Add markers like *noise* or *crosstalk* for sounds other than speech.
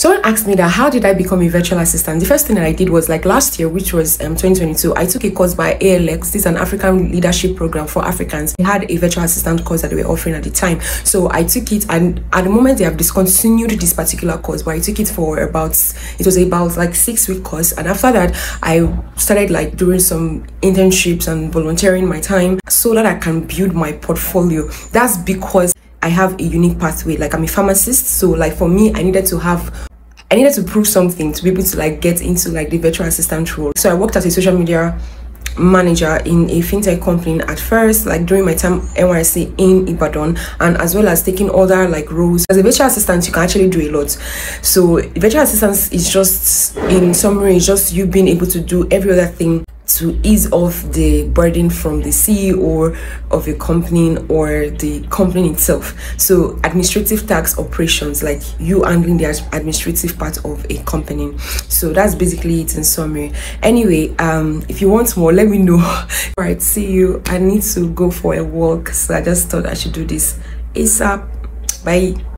Someone asked me that how did I become a virtual assistant? The first thing that I did was like last year, which was um, 2022, I took a course by ALX. This is an African leadership program for Africans. They had a virtual assistant course that they were offering at the time. So I took it and at the moment they have discontinued this particular course, but I took it for about, it was about like six week course. And after that, I started like doing some internships and volunteering my time so that I can build my portfolio. That's because I have a unique pathway. Like I'm a pharmacist, so like for me, I needed to have I needed to prove something to be able to like get into like the virtual assistant role. So I worked as a social media manager in a fintech company at first like during my time NYSC in Ibadan and as well as taking other like roles as a virtual assistant you can actually do a lot so virtual assistance is just in summary just you being able to do every other thing to ease off the burden from the CEO of a company or the company itself. So administrative tax operations, like you handling the administrative part of a company. So that's basically it in summary. Anyway, um, if you want more, let me know. *laughs* All right, see you. I need to go for a walk, so I just thought I should do this ASAP. Bye.